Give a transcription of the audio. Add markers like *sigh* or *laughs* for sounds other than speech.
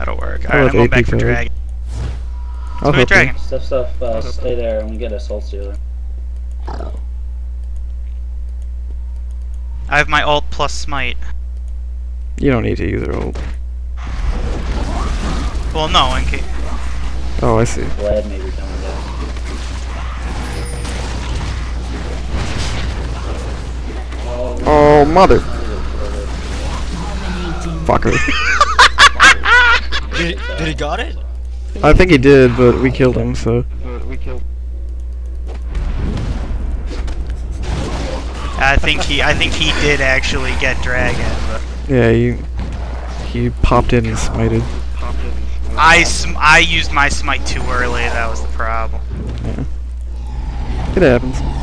That'll work. I Alright, I'm love going AP back for code. dragon. I'll Let's help dragon. Stuff, stuff, uh, stay there and get a soul stealer. I have my ult plus smite. You don't need to use her ult. Well, no, in case. Oh, I see. Vlad may be coming down. Oh, mother. Fucker. *laughs* *laughs* Did, did he got it? I think he did, but we killed him, so. I think he, I think he did actually get dragon, but Yeah, he, he popped in and smited. I, sm I used my smite too early. That was the problem. Yeah. It happens.